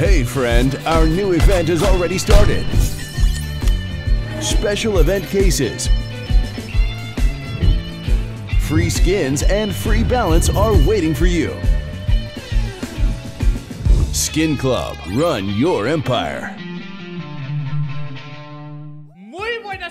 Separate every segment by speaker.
Speaker 1: Hey friend, our new event has already started. Special event cases, free skins, and free balance are waiting for you. Skin Club, run your empire.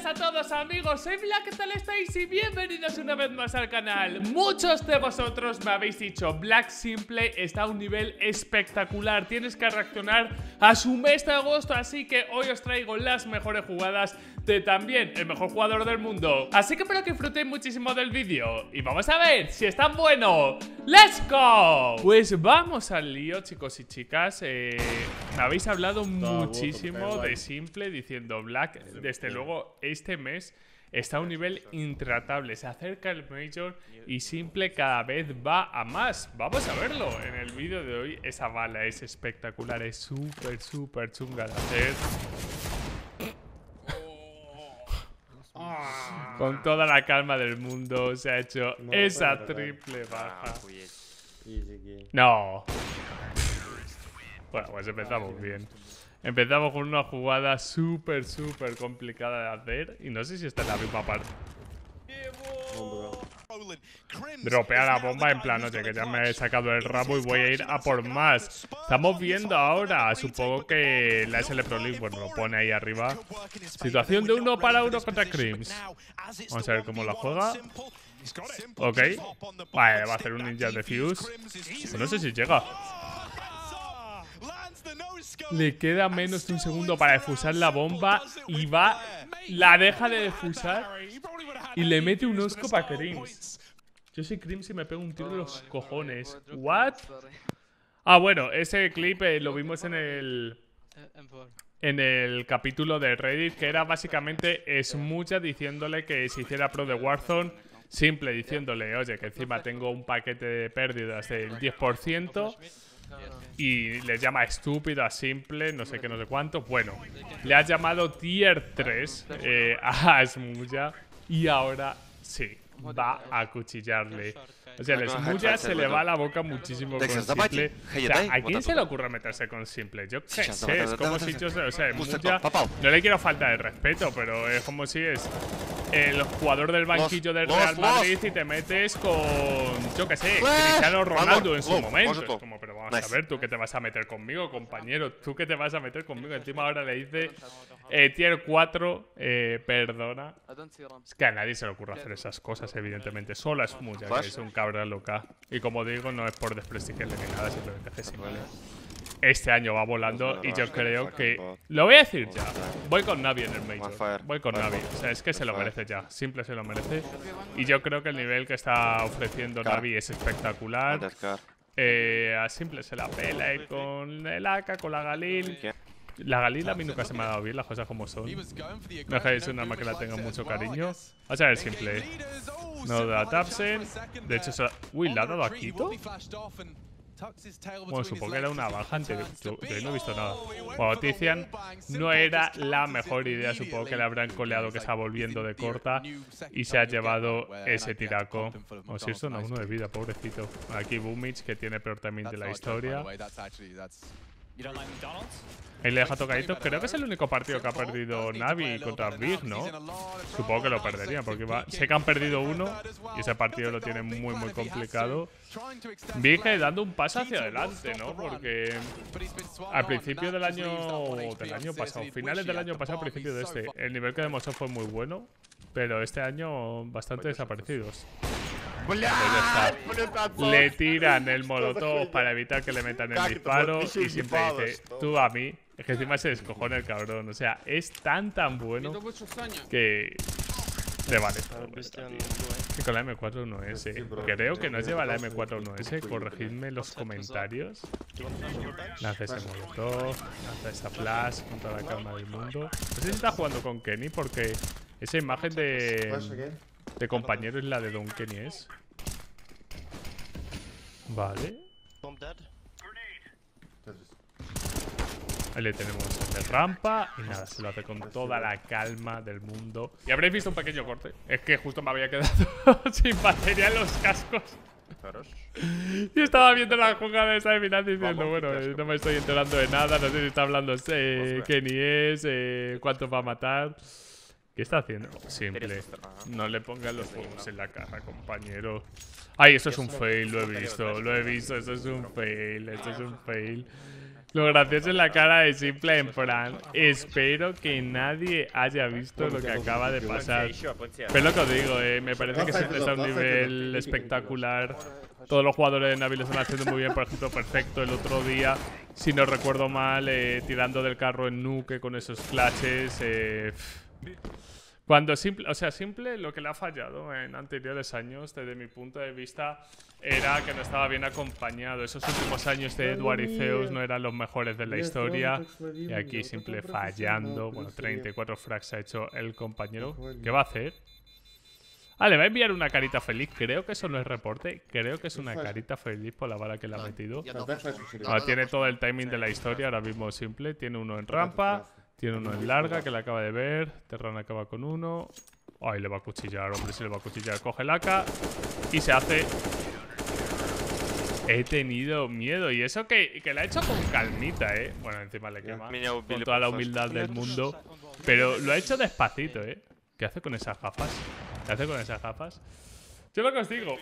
Speaker 2: A todos amigos, soy Black, ¿qué tal estáis? Y bienvenidos una vez más al canal Muchos de vosotros me habéis dicho Black Simple está a un nivel espectacular Tienes que reaccionar a su mes de agosto Así que hoy os traigo las mejores jugadas de también el mejor jugador del mundo Así que espero que disfrutéis muchísimo del vídeo Y vamos a ver si es tan bueno ¡Let's go! Pues vamos al lío chicos y chicas eh, Me habéis hablado muchísimo de Simple diciendo Black Desde luego este mes está a un nivel intratable. Se acerca el Major y Simple cada vez va a más. Vamos a verlo en el vídeo de hoy. Esa bala es espectacular, es súper, súper chunga de hacer. Con toda la calma del mundo se ha hecho esa triple baja. No. Bueno, pues empezamos bien. Empezamos con una jugada súper, súper complicada de hacer. Y no sé si está en la misma parte. Dropea la bomba en plan, oye, que ya me he sacado el rabo y voy a ir a por más. Estamos viendo ahora, supongo que la SL Pro League, bueno, lo pone ahí arriba. Situación de uno para uno contra Crims. Vamos a ver cómo la juega. Ok. Vale, va a hacer un ninja de Fuse. Pues no sé si llega. Le queda menos de un segundo para defusar la bomba y va, la deja de defusar y le mete un osco para Crims. Yo soy Crims y me pego un tiro de los cojones. ¿What? Ah, bueno, ese clip eh, lo vimos en el en el capítulo de Reddit que era básicamente Smucha diciéndole que se hiciera pro de Warzone simple diciéndole, oye, que encima tengo un paquete de pérdidas del 10% y le llama estúpido a simple, no sé qué, no sé cuánto. Bueno, le ha llamado tier 3 eh, a Smuya y ahora sí, va a cuchillarle. O sea, el Smuya se le va a la boca muchísimo con simple. O sea, ¿a quién se le ocurre meterse con simple? Yo qué sé, es como si yo... O sea, Smuya... No le quiero falta de respeto, pero es como si es el jugador del banquillo del Real Madrid y te metes con, yo qué sé, Cristiano Ronaldo en su momento. Es como, pero vamos a ver, tú que te vas a meter conmigo, compañero. Tú que te vas a meter conmigo. Encima ahora le dice eh, tier 4, eh, perdona. Es que a nadie se le ocurre hacer esas cosas, evidentemente. Solo es mucha, que es un cabrón loca. Y como digo, no es por desprestigiarle ni nada, simplemente hace simple este año va volando y yo creo que... Lo voy a decir ya. Voy con Navi en el Major. Voy con Navi. O sea, es que se lo merece ya. Simple se lo merece. Y yo creo que el nivel que está ofreciendo Navi es espectacular. Eh, a Simple se la pela y con el AK, con la Galil. La Galil a mí nunca se me ha dado bien, las cosas como son. No es un arma que la tenga mucho cariño. Vamos a ver Simple. No da Tapsen. De hecho, uy, ¿le ha dado a Quito? Bueno, supongo que era una baja antes. Yo, no he visto nada. Bueno, Tizian no era la mejor idea. Supongo que le habrán coleado que está volviendo de corta y se ha llevado ese tiraco. O si esto no, uno de vida, pobrecito. Aquí Boomich, que tiene peor también de la historia. Ahí le deja tocadito. Creo que es el único partido que ha perdido Navi contra Big, ¿no? Supongo que lo perderían porque va... sé que han perdido uno y ese partido lo tiene muy, muy complicado. Big dando un paso hacia adelante, ¿no? Porque al principio del año, del año pasado, finales del año pasado, principio de este, el nivel que demostró fue muy bueno, pero este año bastante desaparecidos. Le tiran el molotov para evitar que le metan el disparo y siempre dice, tú a mí. Es que encima se descojona el cabrón. O sea, es tan tan bueno que te vale Y con la M41S. Creo que no lleva la M41S. Corregidme en los comentarios. Lanza ese molotov. Lanza esa flash con toda la calma del mundo. No sé si está jugando con Kenny porque esa imagen de de compañero es la de Don Kenny es. Vale. Ahí le tenemos de rampa y nada, se lo hace con toda la calma del mundo. Y habréis visto un pequeño corte. Es que justo me había quedado sin batería en los cascos. Y estaba viendo la jugada esa de final diciendo, bueno, eh, no me estoy enterando de nada, no sé si está hablando eh, ni es, eh, cuánto va a matar. ¿Qué está haciendo? Simple. No le pongan los fuegos en la cara, compañero. Ay, eso es un fail, lo he visto, lo he visto, eso es un fail, eso es un fail. Lo gracioso en la cara de Simple en plan, espero que nadie haya visto lo que acaba de pasar. Pero lo que os digo, eh, me parece que Simple está a un nivel espectacular. Todos los jugadores de Navi lo están haciendo muy bien, por ejemplo, perfecto el otro día, si no recuerdo mal, eh, tirando del carro en Nuke con esos flashes. Eh, cuando simple, o sea, simple lo que le ha fallado en anteriores años, desde mi punto de vista, era que no estaba bien acompañado. Esos últimos años de Edward y Zeus no eran los mejores de la historia. Y aquí simple fallando. Bueno, 34 frags ha hecho el compañero. ¿Qué va a hacer? Ah, le va a enviar una carita feliz. Creo que eso no es reporte. Creo que es una carita feliz por la bala que le ha metido. Ah, tiene todo el timing de la historia ahora mismo simple. Tiene uno en rampa. Tiene uno en larga que le acaba de ver. Terran acaba con uno. Ay, le va a cuchillar, hombre, si le va a cuchillar. Coge el AK y se hace... He tenido miedo. Y eso que, que le ha hecho con calmita, ¿eh? Bueno, encima le quema. Con toda la humildad del mundo. Pero lo ha hecho despacito, ¿eh? ¿Qué hace con esas gafas? ¿Qué hace con esas gafas? Yo lo que os digo,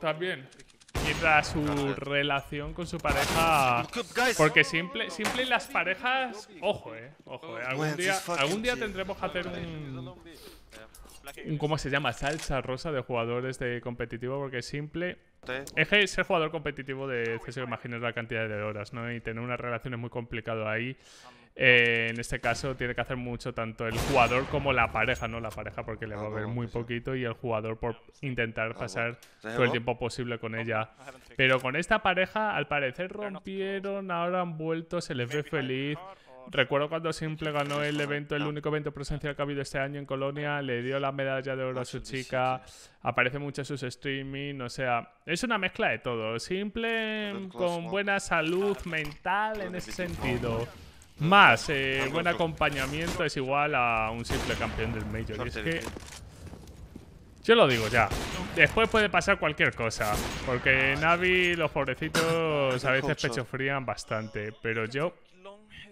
Speaker 2: también, mientras su relación con su pareja. Porque simple, simple las parejas. Ojo, eh. Ojo, eh. Algún día, algún día tendremos que hacer un. un ¿Cómo se llama? Salsa rosa de jugadores de competitivo. Porque simple. Es que ser jugador competitivo de CSGO, imaginar la cantidad de horas, ¿no? Y tener una relación es muy complicado ahí. Eh, en este caso tiene que hacer mucho tanto el jugador como la pareja, ¿no? La pareja porque le va a ver muy poquito y el jugador por intentar pasar todo el tiempo posible con ella. Pero con esta pareja, al parecer rompieron, ahora han vuelto, se les ve feliz. Recuerdo cuando Simple ganó el evento, el único evento presencial que ha habido este año en Colonia, le dio la medalla de oro a su chica, aparece mucho en sus streaming, o sea, es una mezcla de todo. Simple con buena salud mental en ese sentido. Más eh, buen acompañamiento es igual a un simple campeón del Major. es que... Yo lo digo ya. Después puede pasar cualquier cosa. Porque Navi, los pobrecitos, a veces pecho frían bastante. Pero yo...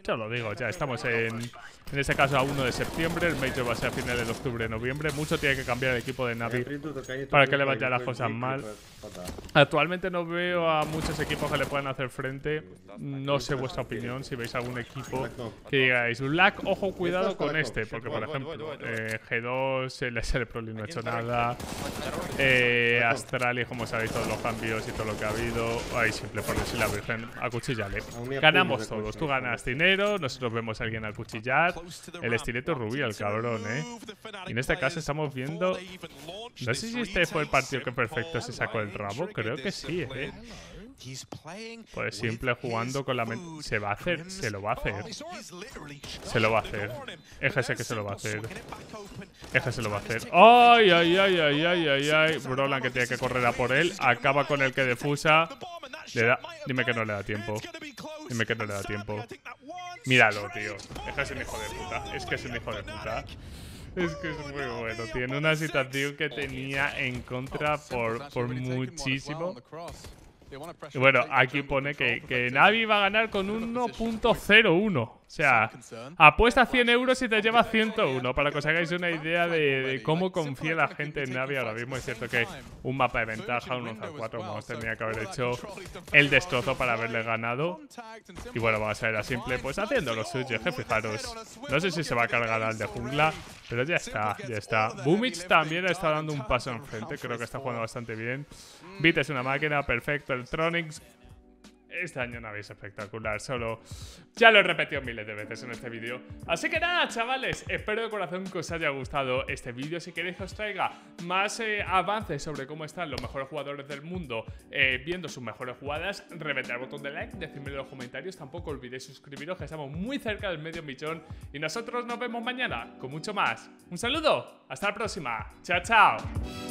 Speaker 2: Yo lo digo ya. Estamos en en este caso a 1 de septiembre, el Major va a ser a finales de octubre, noviembre. Mucho tiene que cambiar el equipo de Navi para que le vaya las cosas mal. Actualmente no veo a muchos equipos que le puedan hacer frente. No sé vuestra opinión, si veis algún equipo que digáis, Black, ojo, cuidado con este. Porque, por ejemplo, eh, G2, el SL Proli no ha hecho nada. Eh, Astralis, como sabéis, todos los cambios y todo lo que ha habido. Ahí simple por decir la Virgen, acuchillale. Ganamos todos. Tú ganas dinero, nosotros vemos a alguien a cuchillar. El estileto rubio, el cabrón, ¿eh? Y en este caso estamos viendo... No sé si este fue el partido que perfecto se sacó el rabo. Creo que sí, ¿eh? Pues simple jugando con la mente. Se va a hacer, se lo va a hacer. Se lo va a hacer. Éjese que se lo va a hacer. Éjese se lo va a hacer. ¡Ay, ay, ay, ay, ay, ay, ay! Brolan que tiene que correr a por él. Acaba con el que defusa. Le da. Dime que no le da tiempo. Dime que no le da tiempo. Míralo, tío. Es que es un hijo de puta. Es que es un hijo de puta. Es que es muy bueno. Tiene una situación que tenía en contra por, por muchísimo. Y bueno, aquí pone que, que Navi va a ganar con 1.01. O sea, apuesta 100 euros y te lleva 101. Para que os hagáis una idea de, cómo confía la gente en Navi ahora mismo. Es cierto que un mapa de ventaja, un 11 4, vamos, tenía que haber hecho el destrozo para haberle ganado. Y bueno, vamos a ver a simple, pues haciendo lo suyo, que fijaros. No sé si se va a cargar al de jungla, pero ya está, ya está. Boomich también está dando un paso enfrente, creo que está jugando bastante bien. Beat es una máquina, perfecto. El Tronix este año no habéis espectacular, solo ya lo he repetido miles de veces en este vídeo. Así que nada, chavales, espero de corazón que os haya gustado este vídeo. Si queréis que os traiga más eh, avances sobre cómo están los mejores jugadores del mundo eh, viendo sus mejores jugadas, reventad el botón de like, decidme en los comentarios. Tampoco olvidéis suscribiros, que estamos muy cerca del medio millón. Y nosotros nos vemos mañana con mucho más. Un saludo, hasta la próxima. Chao, chao.